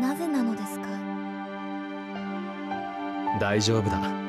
なぜなのですか？大丈夫だ。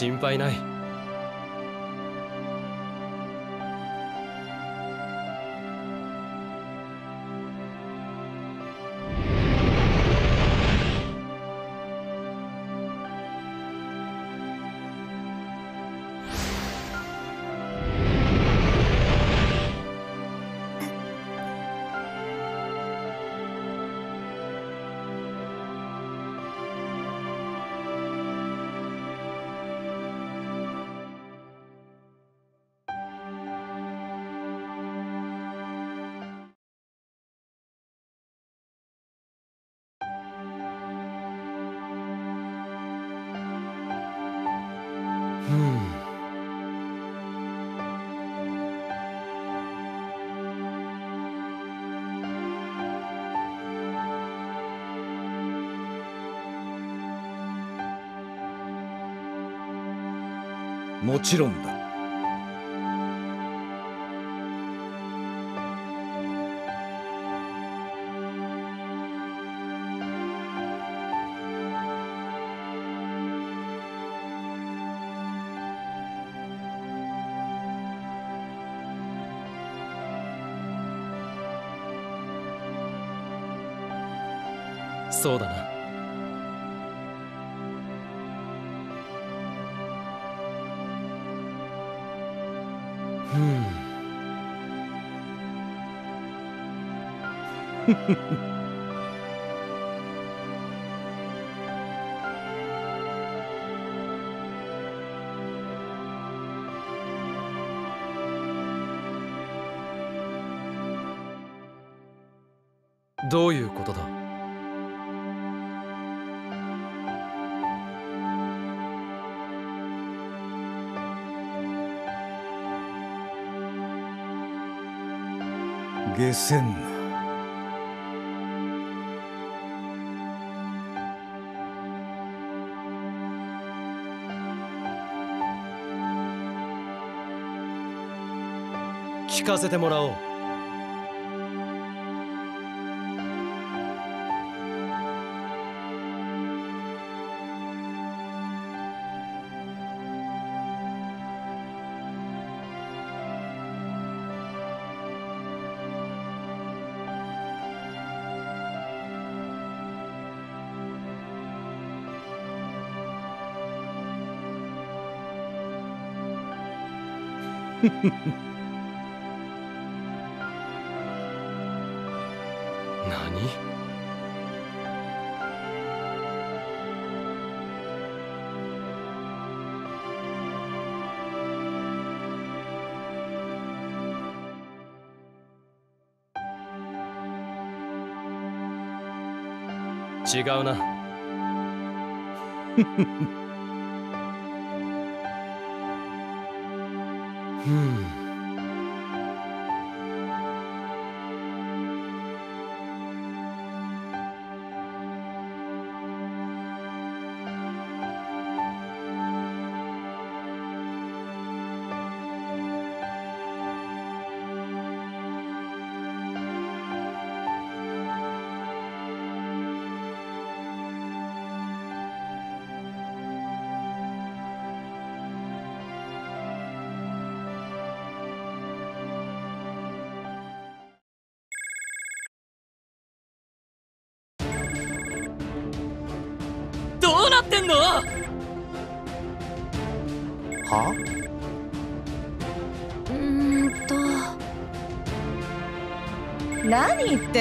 心配ない。もちろんだ。そうだな。せんな。聞かせてもらおう。何？違うな。ふ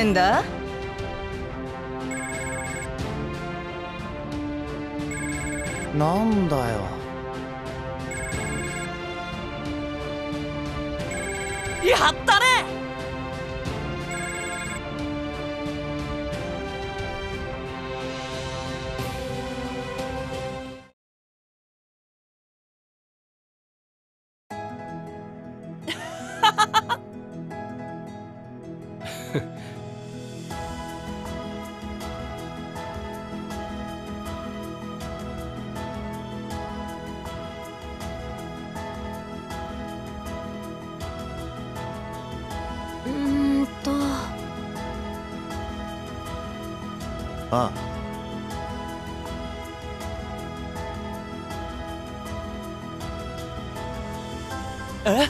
何言っえ？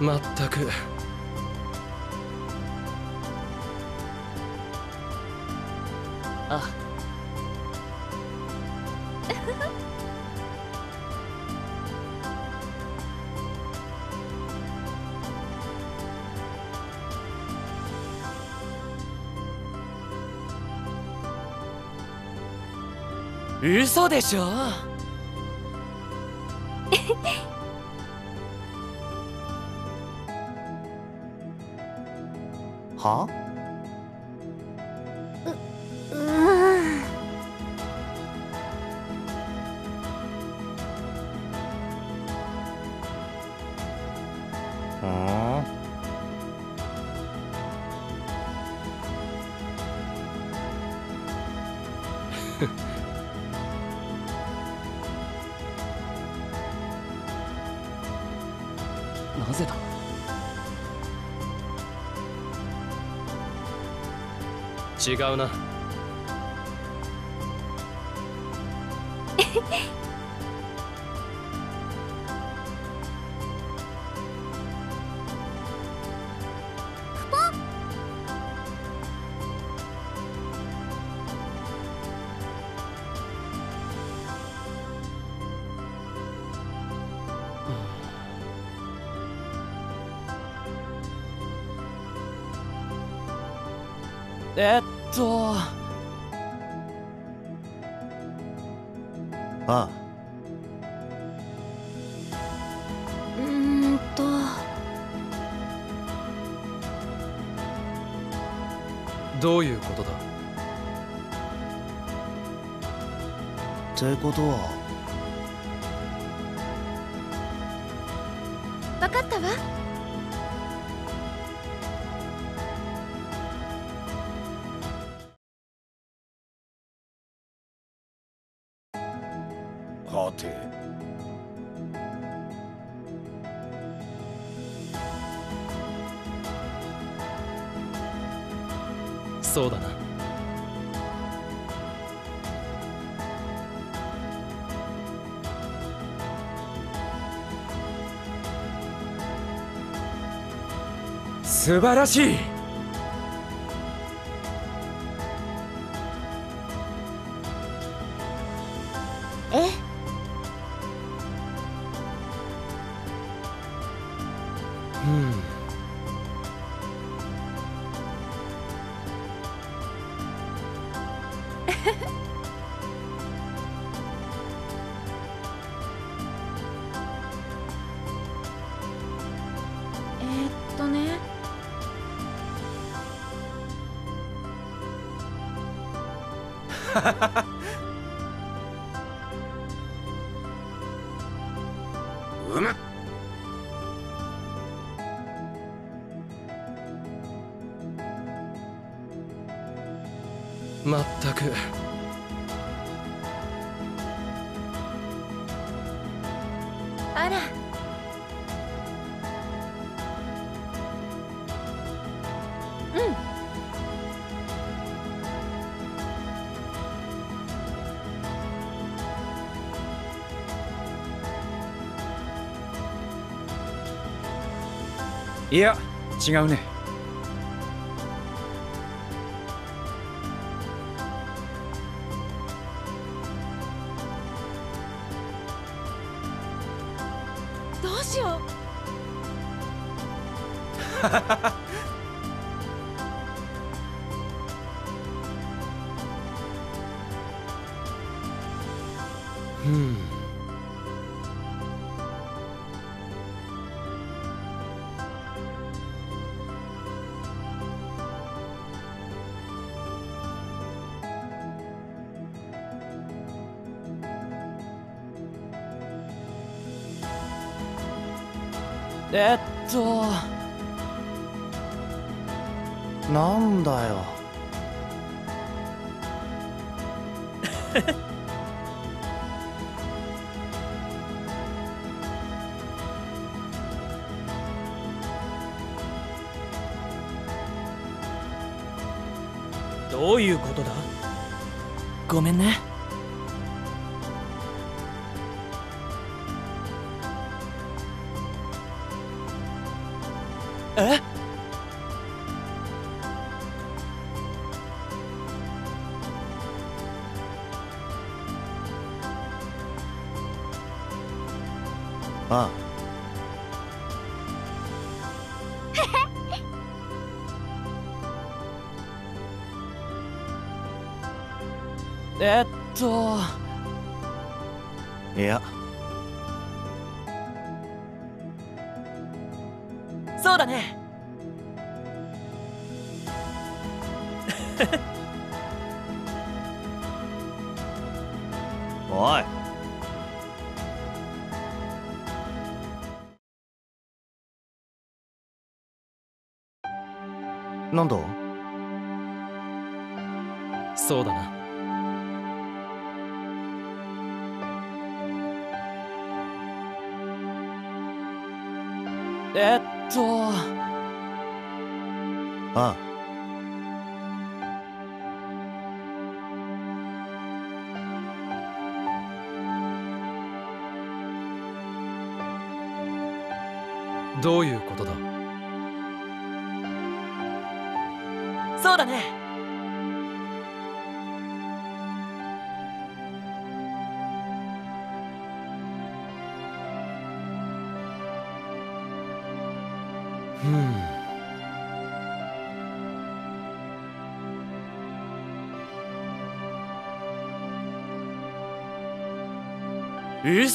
まったく。あ。嘘でしょ？は？違うな。ことは？わかったわ。はて。そうだな素晴らしい。違うね。えっと。なんだよ。どういうことだ？ごめんね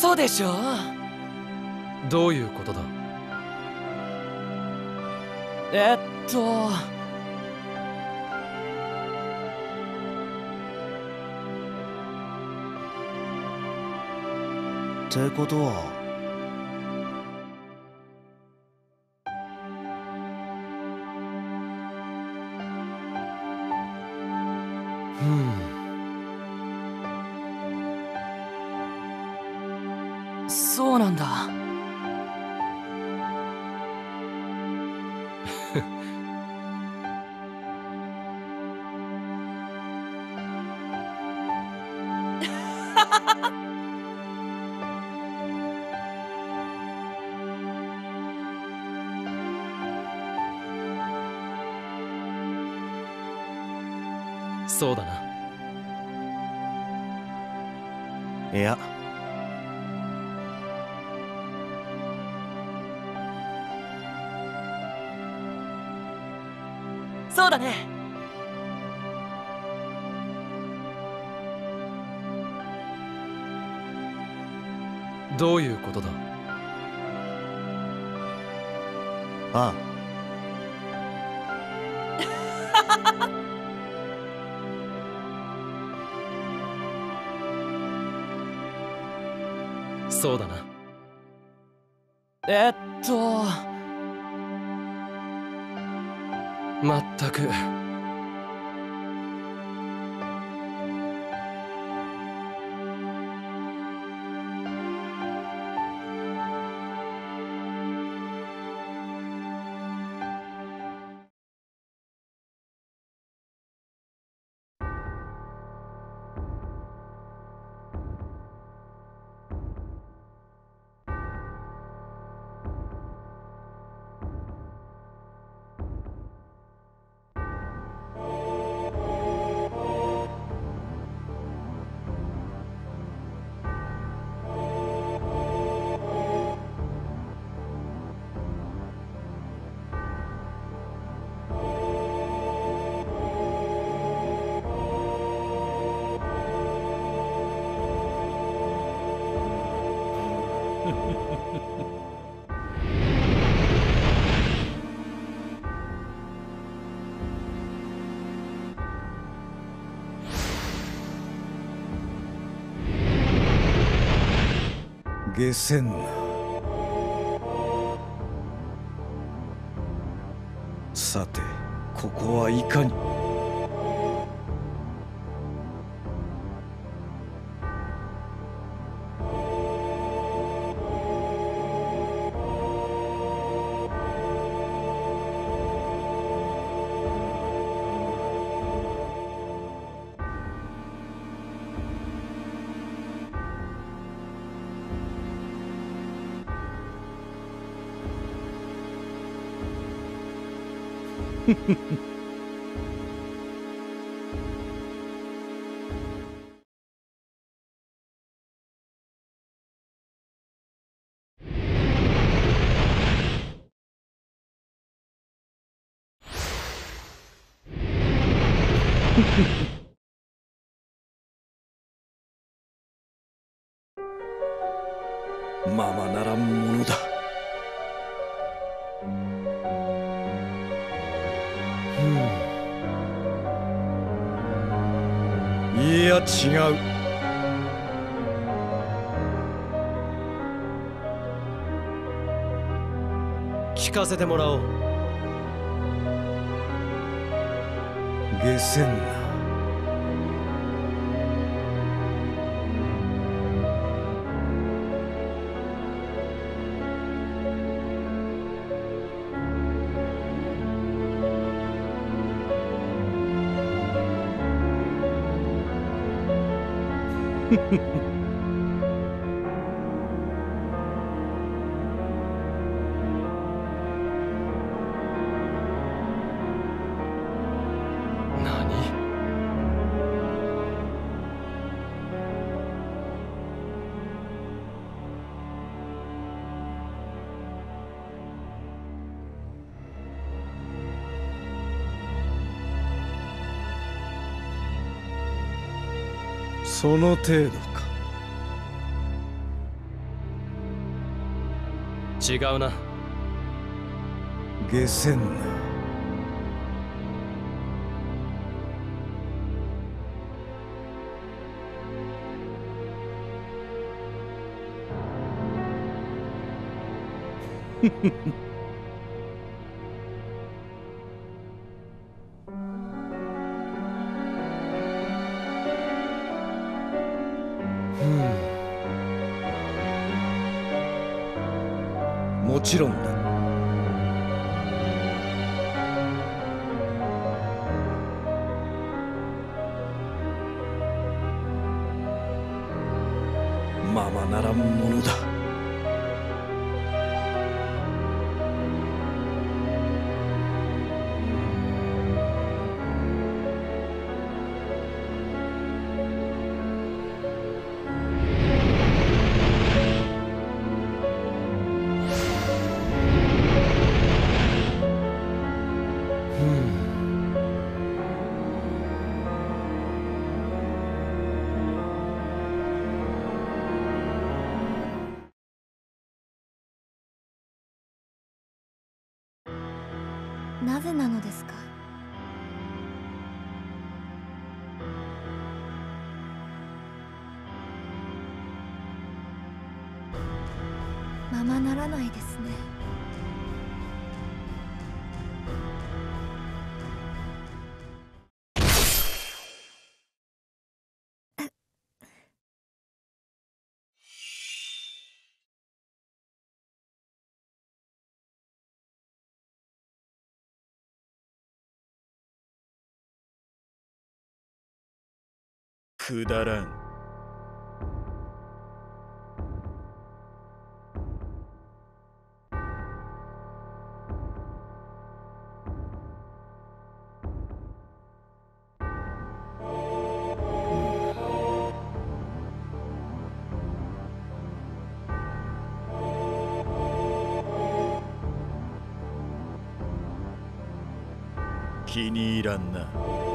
嘘でしょどういうことだ？えっと。ってことは下せんなさてここはいかに？ままならんものだ。違う。聞かせてもらおう。下船なん なその程度か。違うな。下せんな。も ちろんだまくだらん気に入らんな。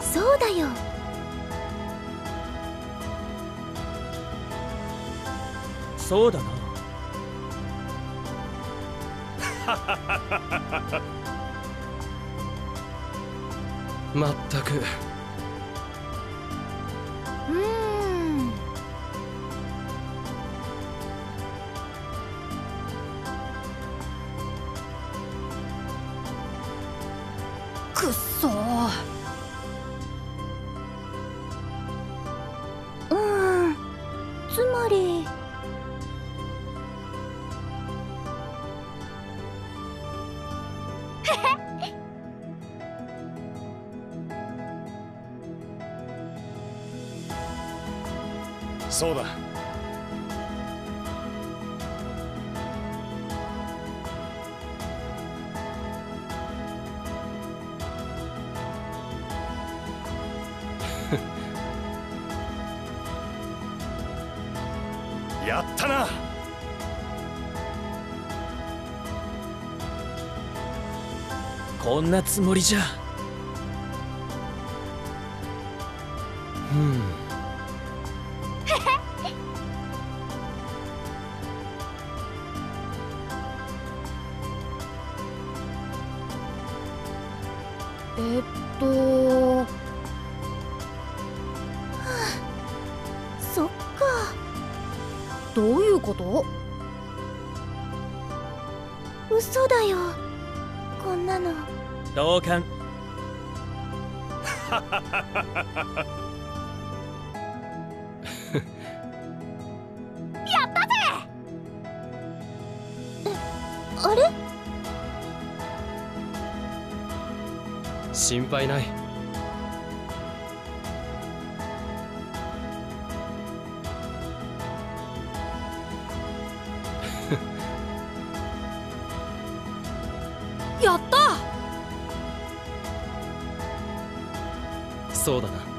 そうだよ。そうだな。まったく。つもりじゃ。やった。そうだな。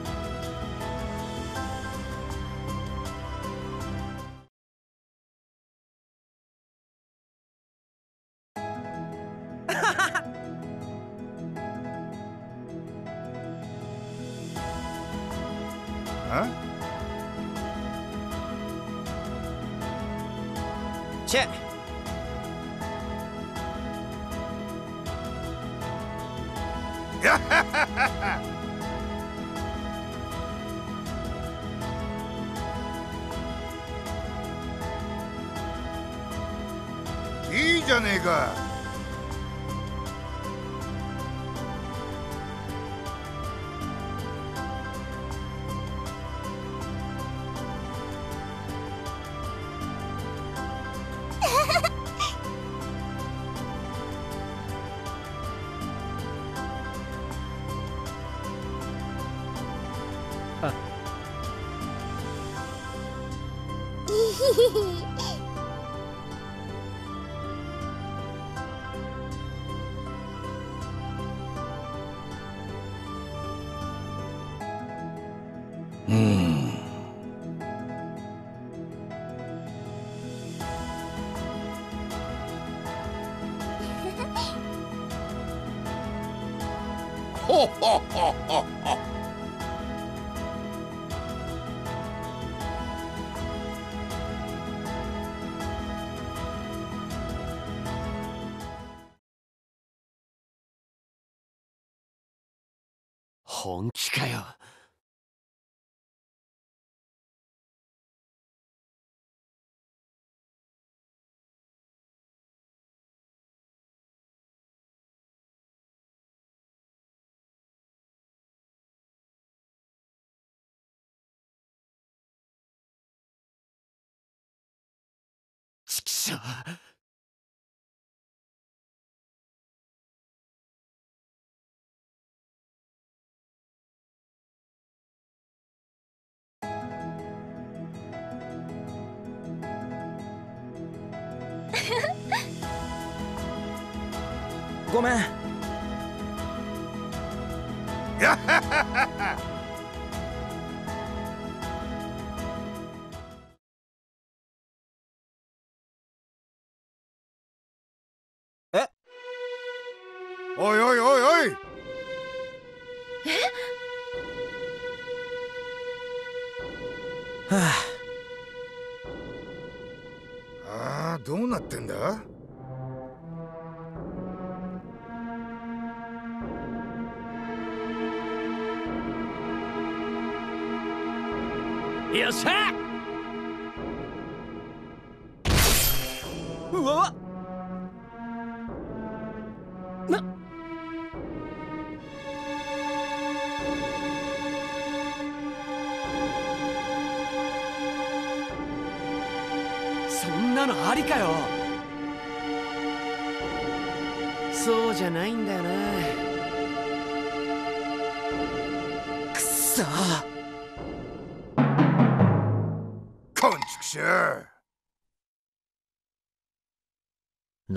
ho, ho, ho, ho. ごめん。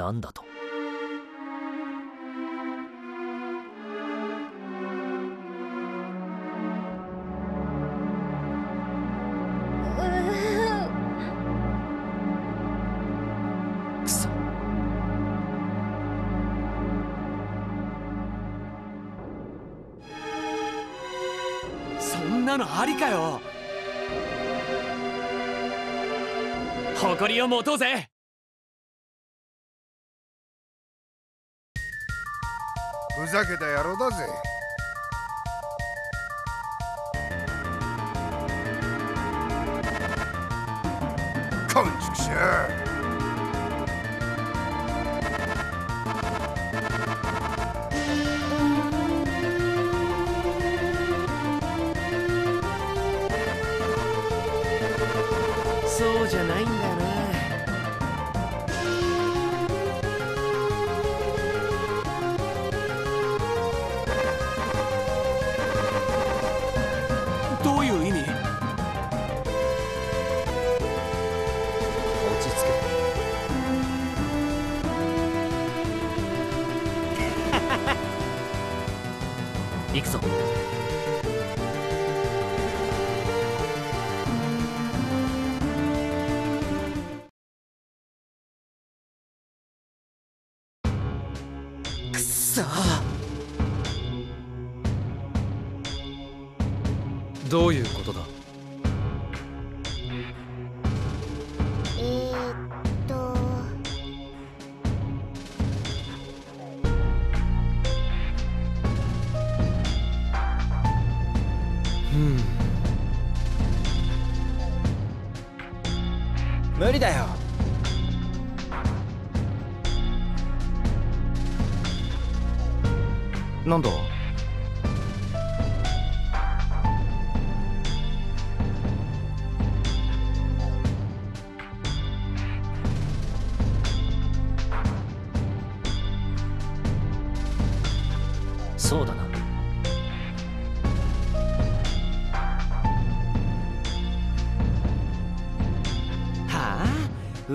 何だと。ありかよ。誇りを持とうぜ。ざけた野郎だぜ。そうじゃないんだな。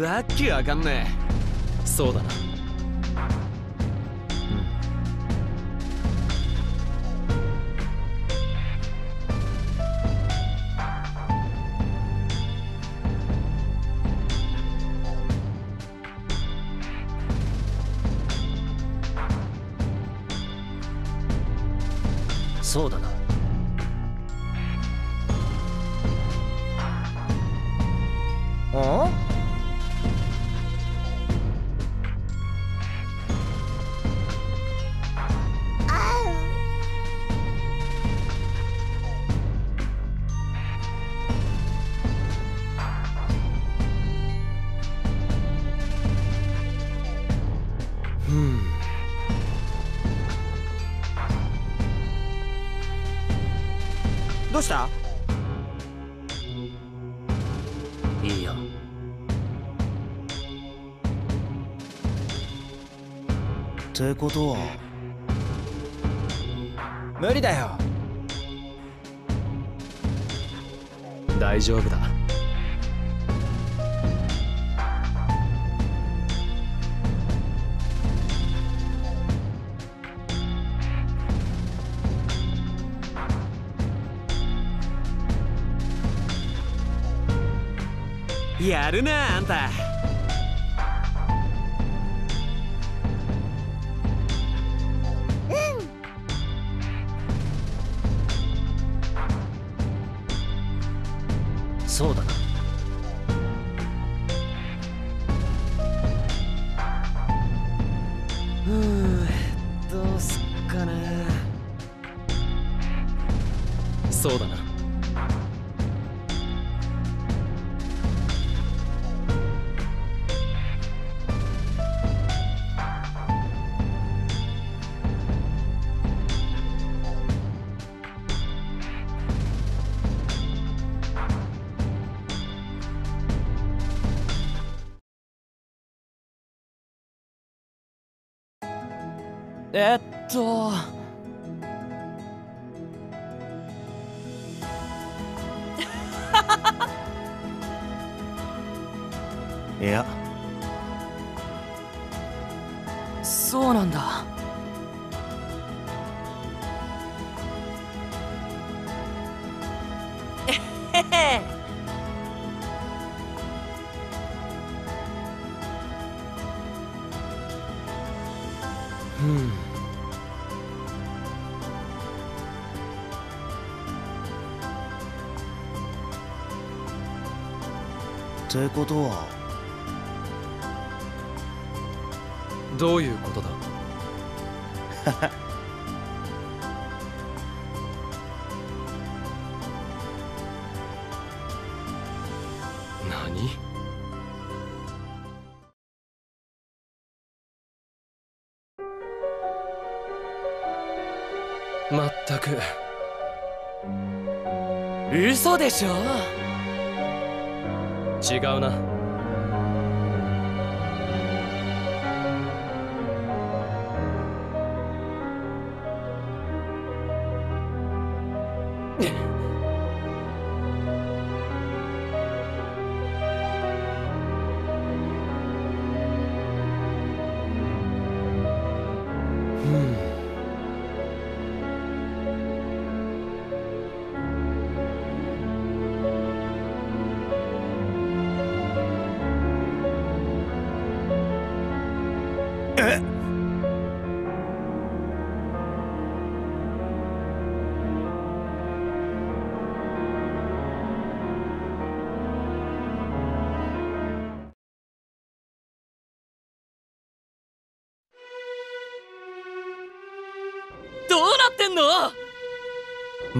わっけわかんねえ。そうだな。どうした？いいやってことは。無理だよ。大丈夫だやるなあんた。ってことは？どういうことだ？何？まったく。嘘でしょ？違うな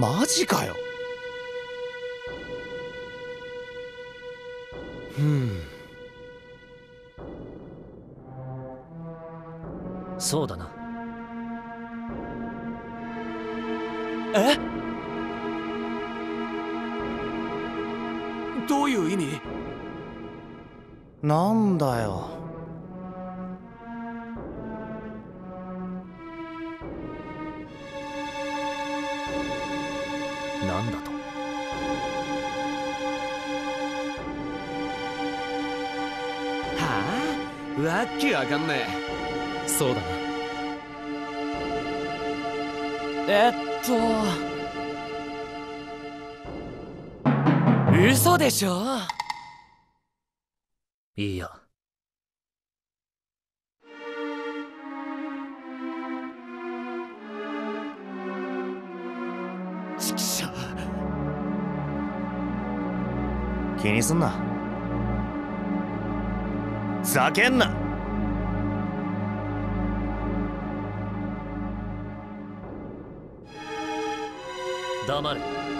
マジかよ。かんねえ。そうだな。えっと。嘘でしょ？いいやちくしょ気にすんな。ざけんな。黙れ。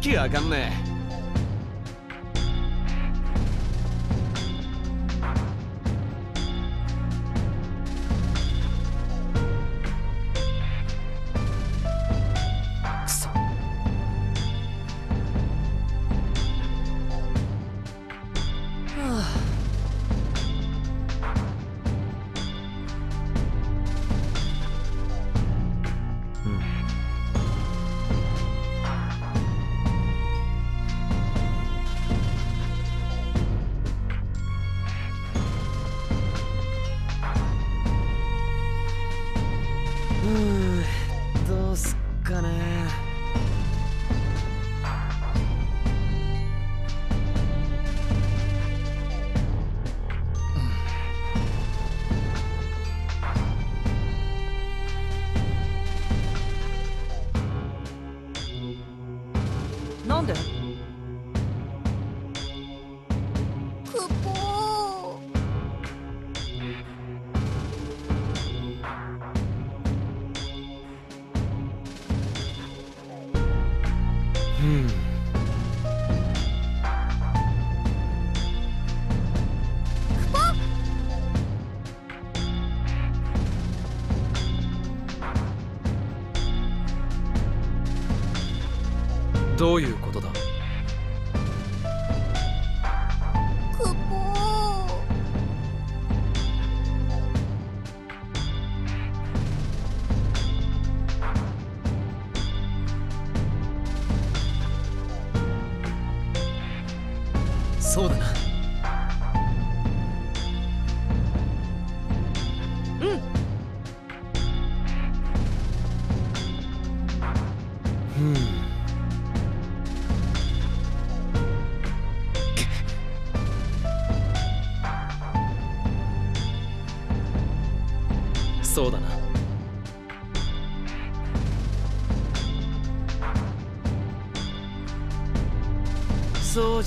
这干妹。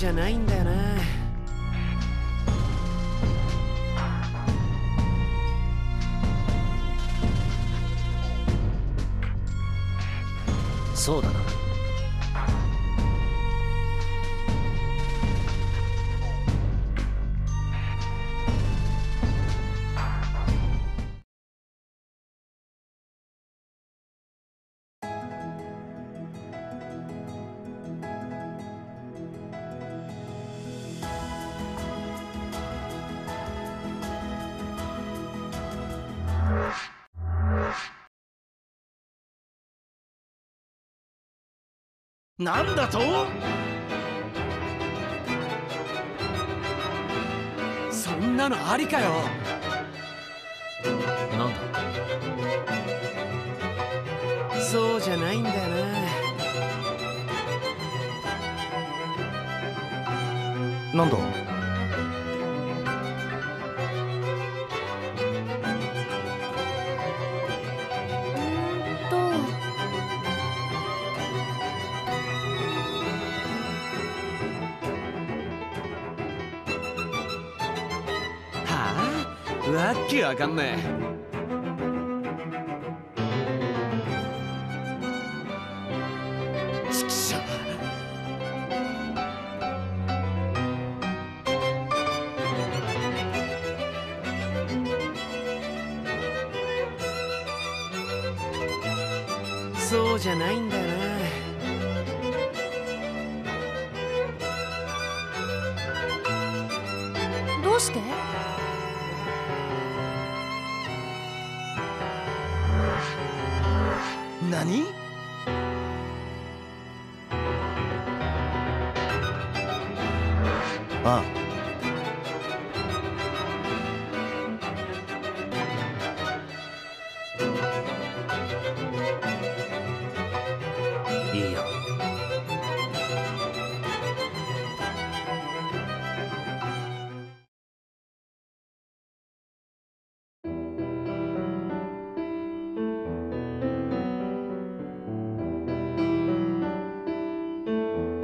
じゃないんだよなそうだな。なんだと？そんなのありかよ。なんだ？そうじゃないんだよな。なんだ？あわっけわかんね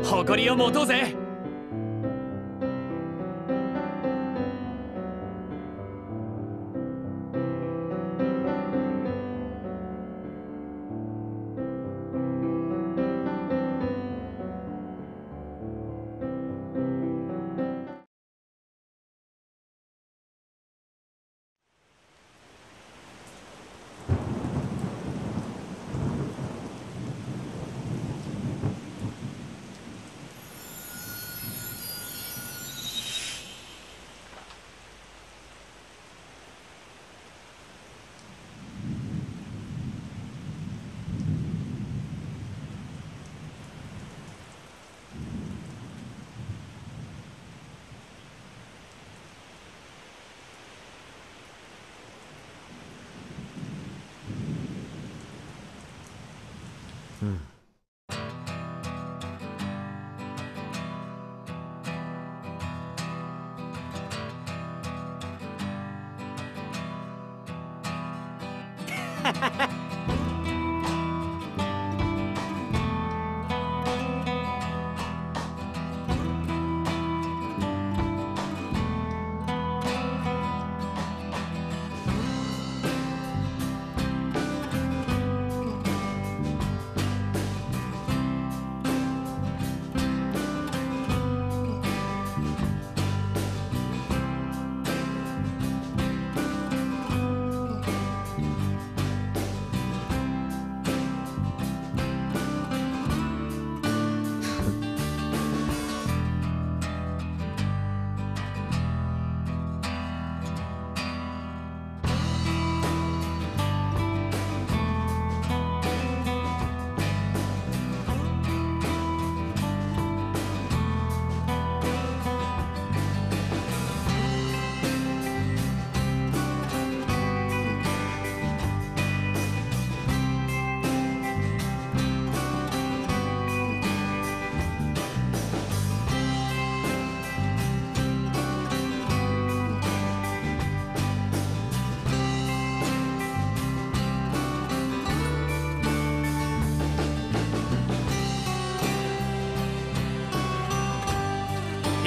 誇りを持とうぜ。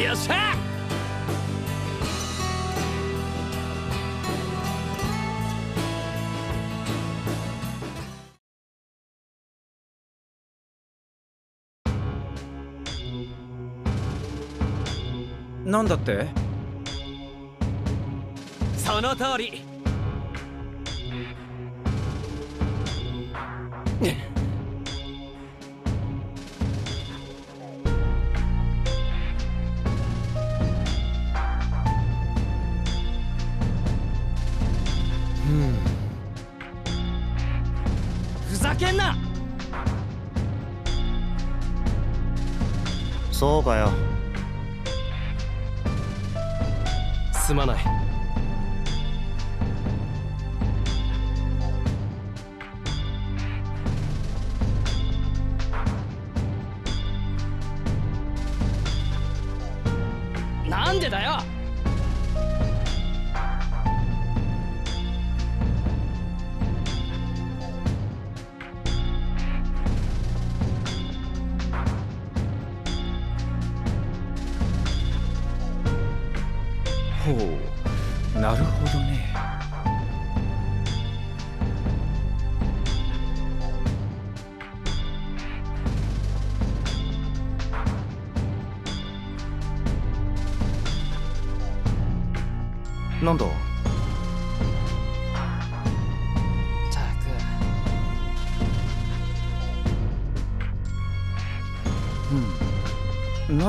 よっしゃなんだって？その通り そうかよ。すまない。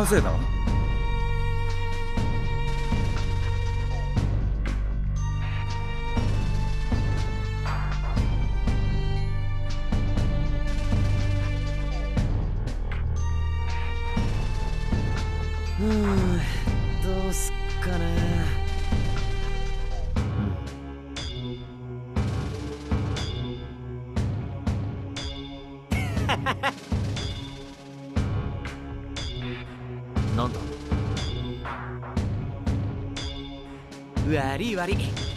うんなぜだうんどうすっかな。なんだ悪い悪い。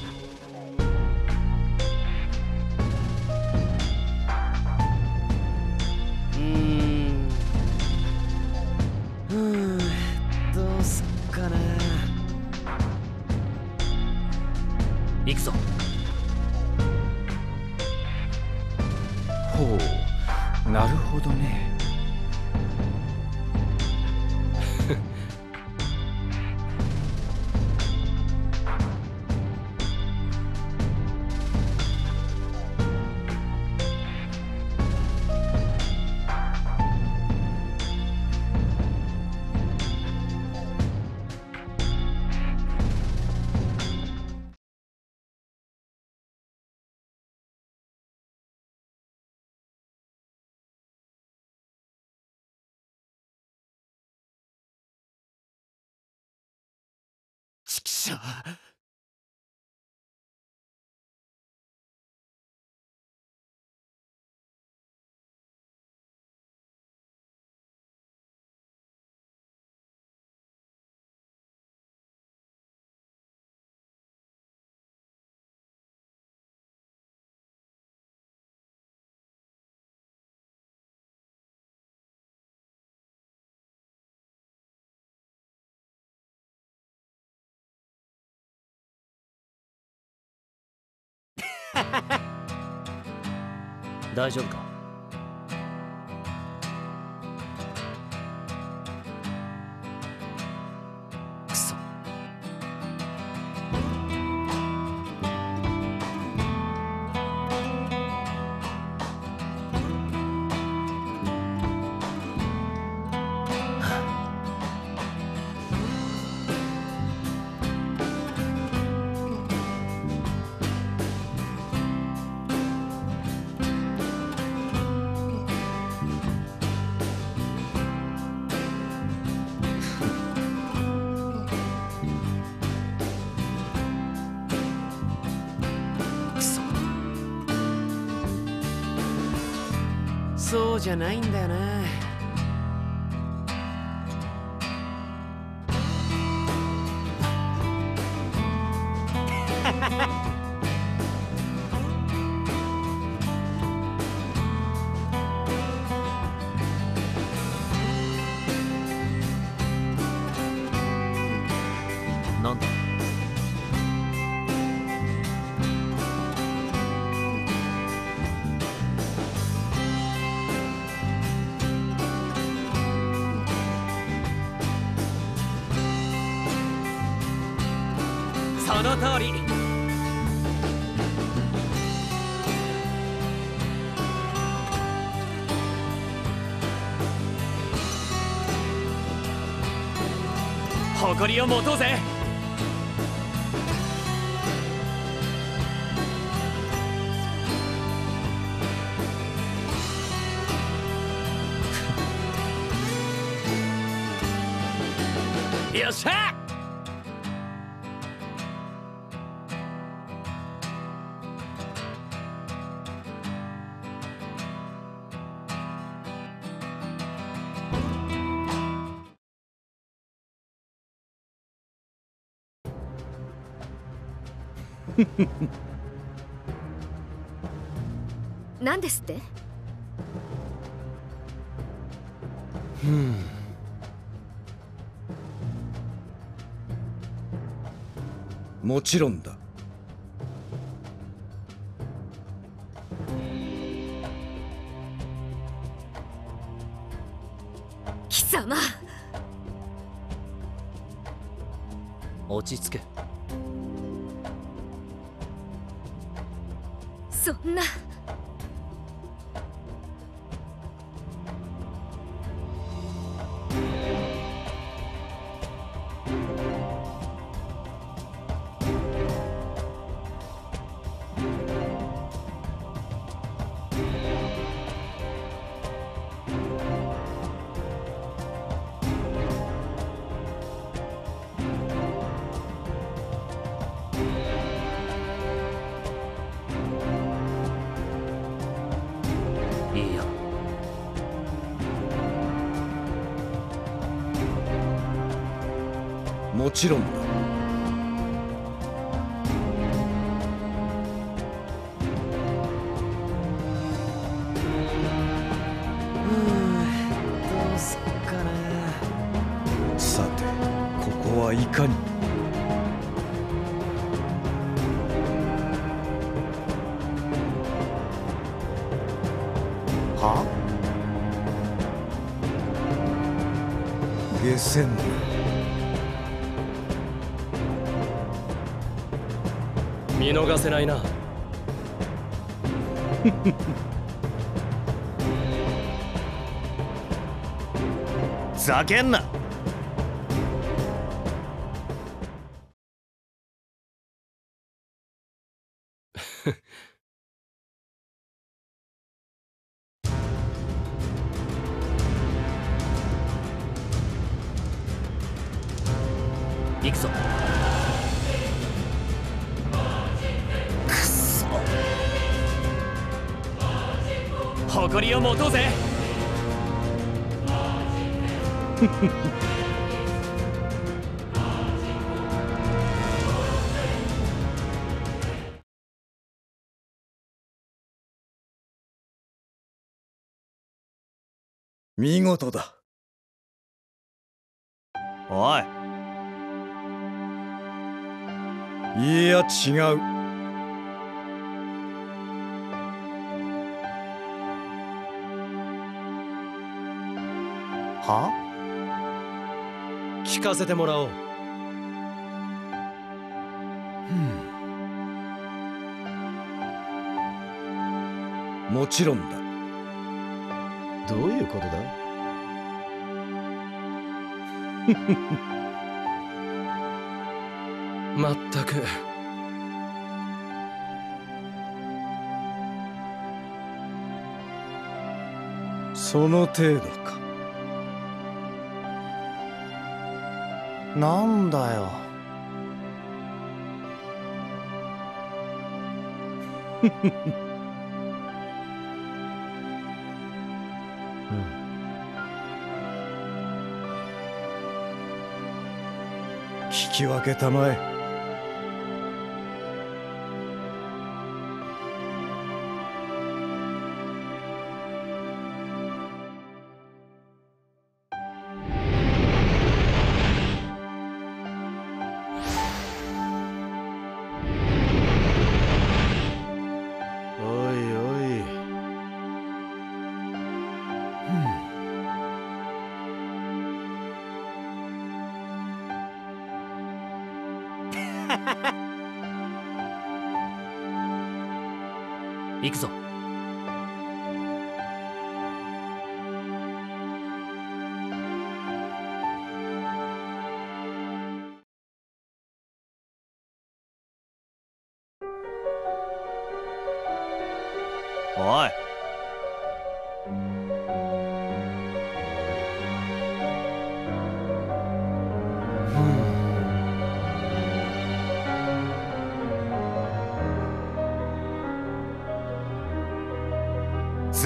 大丈夫か？じゃないんだよな。りを持とうぜ。ですって？もちろんだ。ちろんせないな。ざけんなりを持とうぜ。見事だ。おい。いや違う。は？聞かせてもらおう。もちろんだ。どういうことだ？まったく。その程度かなんだよ。聞き分けたまえ。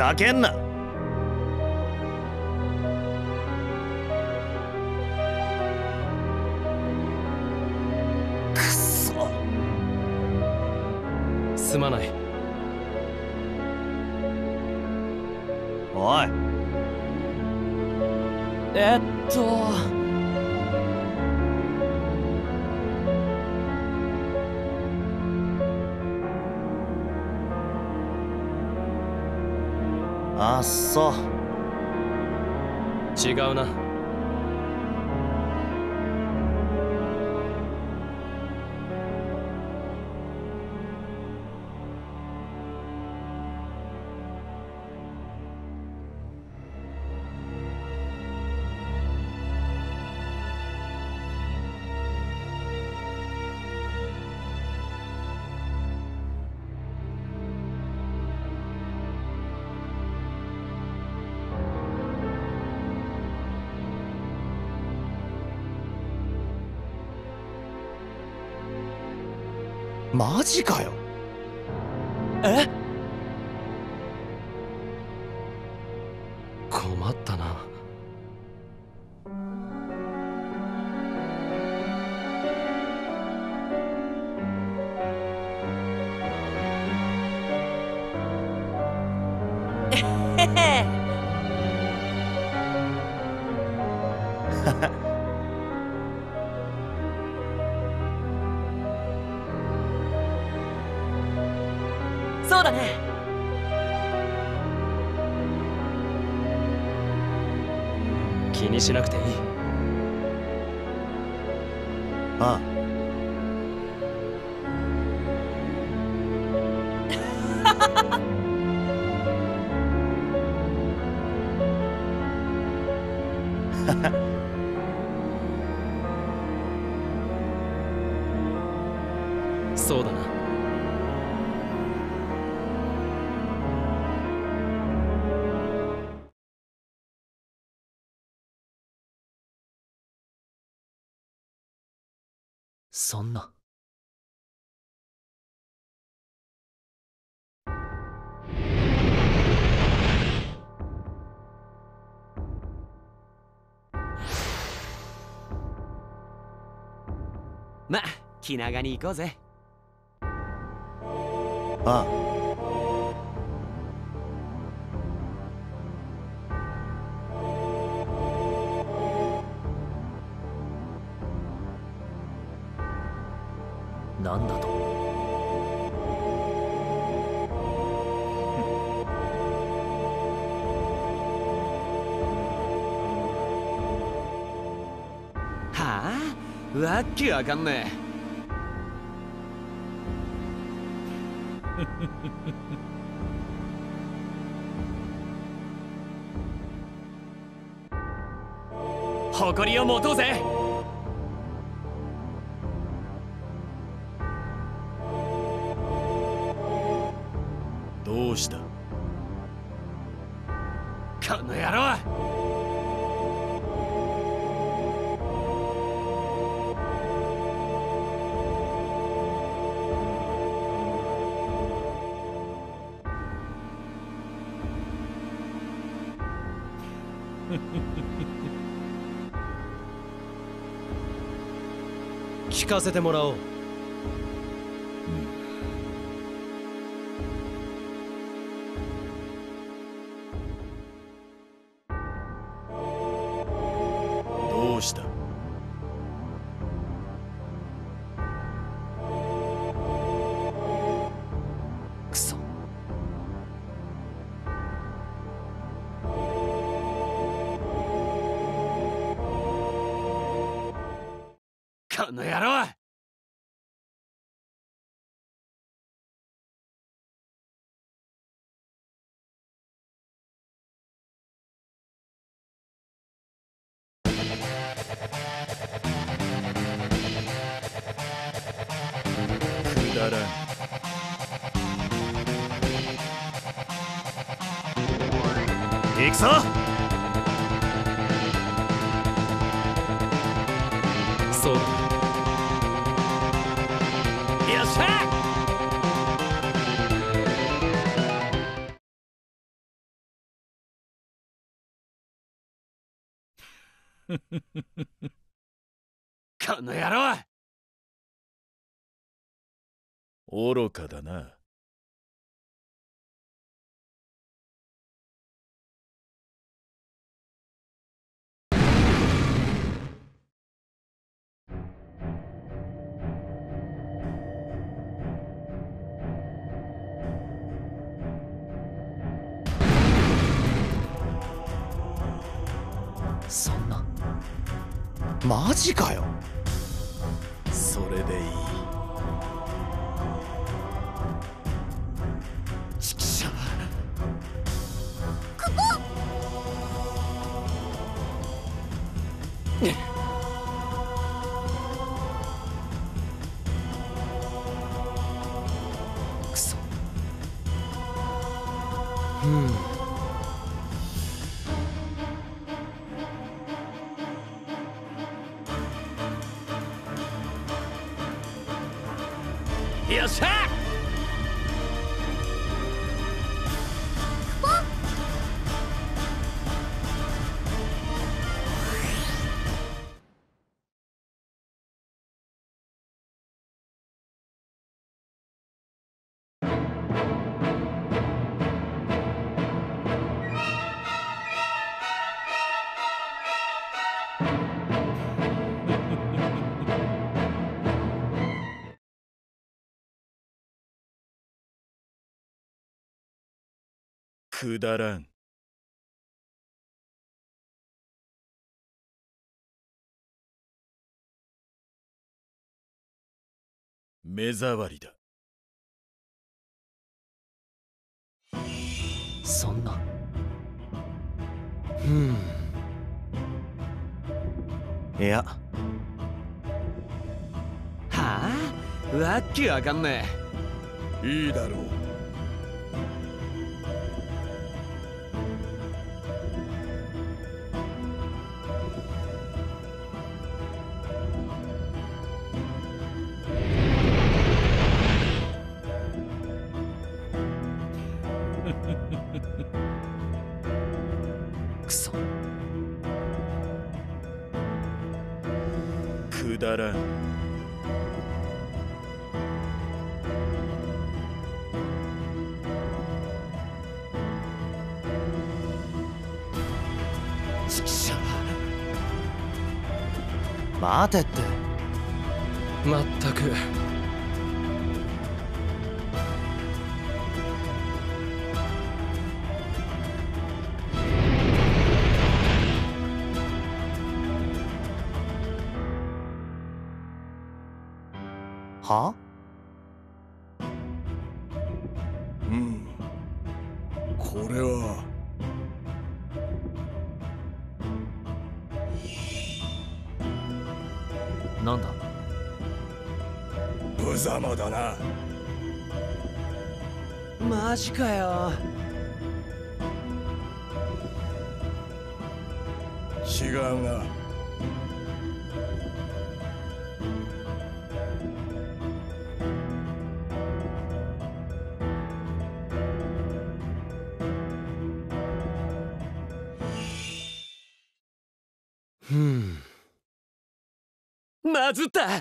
ざけんな。くっそ。すまない。おい。えっとあっそ違うな。マジかよ。そんな。ま気長に行こうぜ。ああ。んだと。はあ？わっけわかんね誇りを持とうぜ聞かせてもらおう。よっしゃこの野郎!愚かだなそんな。マジかよ。それでいい。ちくしょうくだらん。目障りだ。そんな。うん。いや。はあ？わっけわかんねいいだろうくだら。ちくしょう待てって。まったくだな。マジかよ。違うな。うん。まずった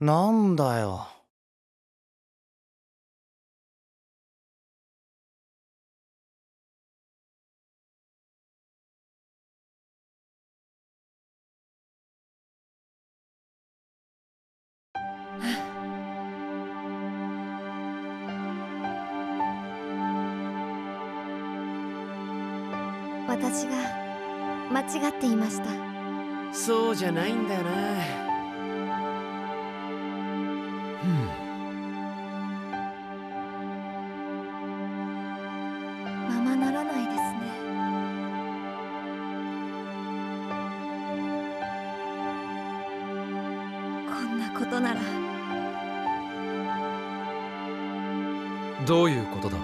なんだよ。私が間違っていました。そうじゃないんだよなままならないですね。こんなことなら。どういうことだ？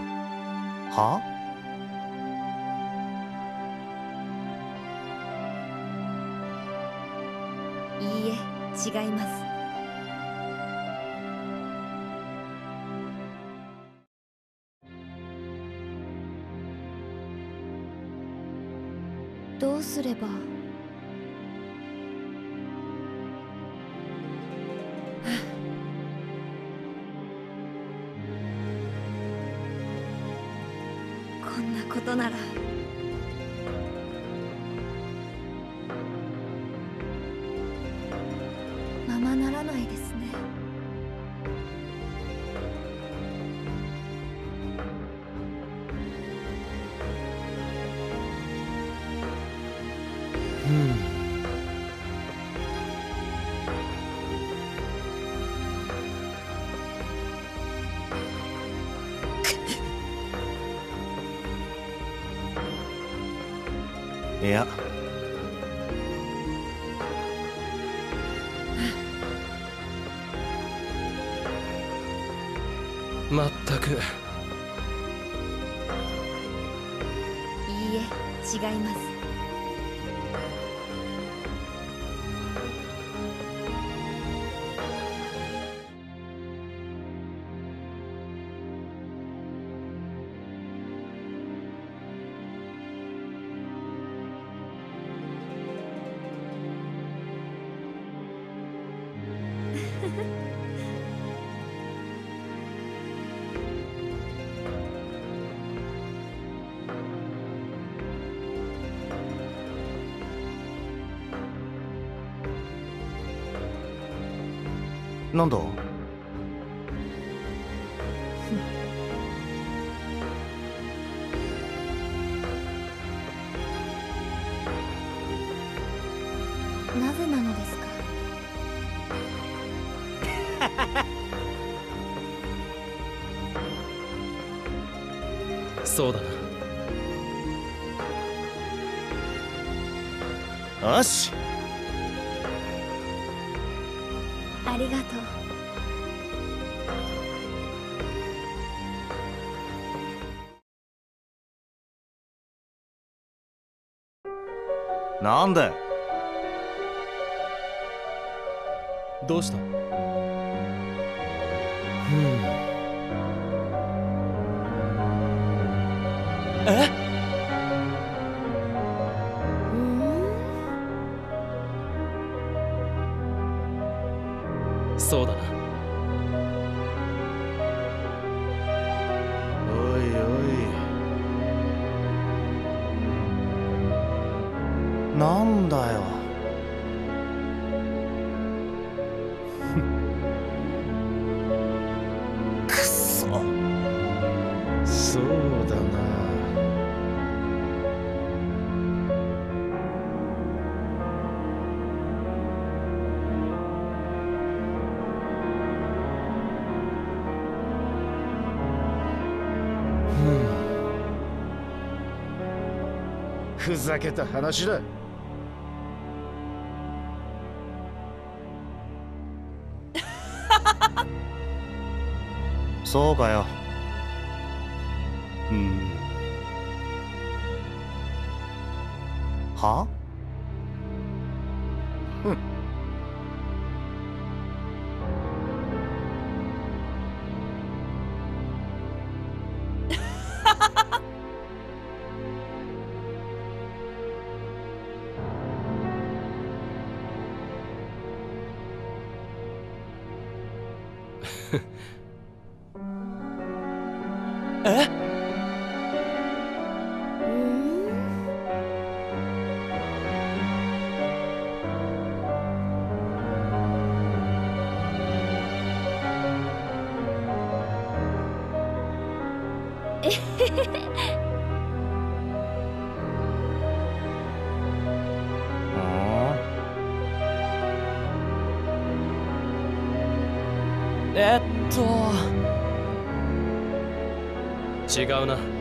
は？いいえ違います。どなんだ？なぜなのですか？そうだな。よしありがとう。なんだよどうした？えうざけた話だ。そうかよ。えっと。違うな。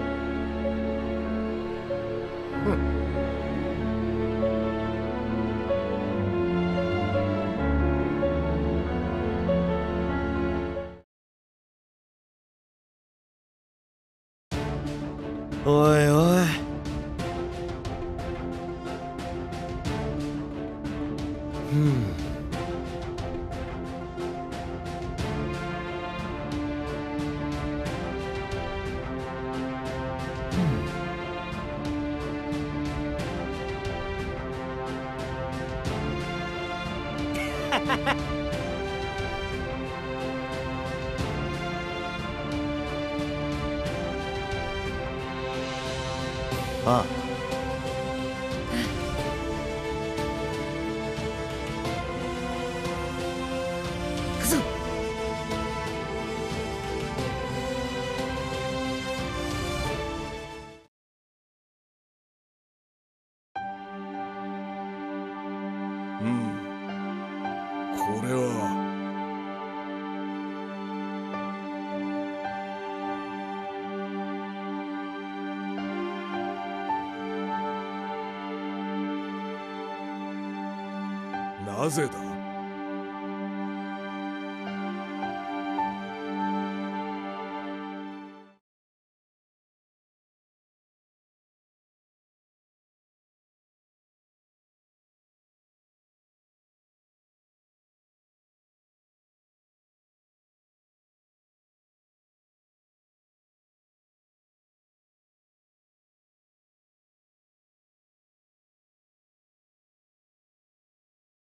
なぜだ